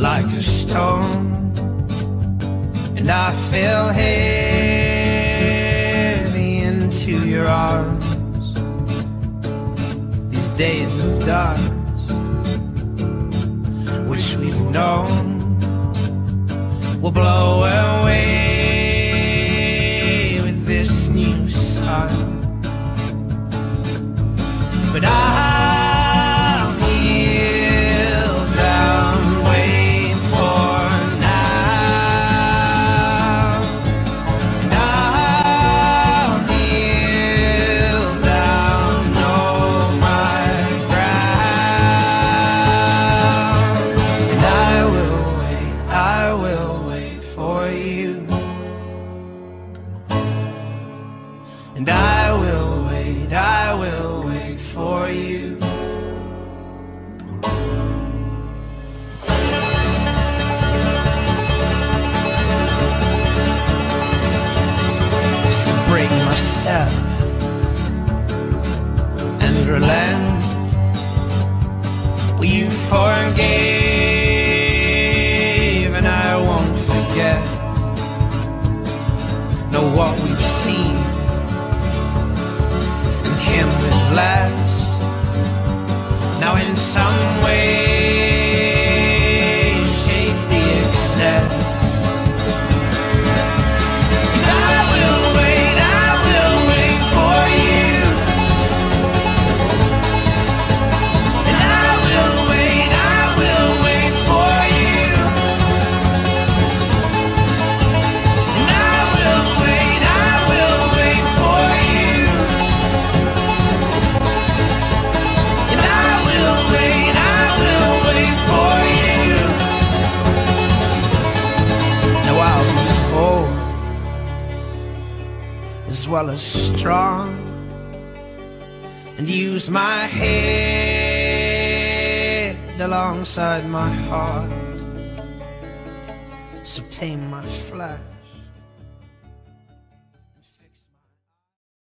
like a stone, and I fell heavy into your arms. These days of darkness, wish we'd known, will blow away with this new sun. But I'll And I will wait, I will wait for you. So break my step and relent. Well, you forgave, and I won't forget. Know what we've seen as well as strong and use my head alongside my heart. So tame my flesh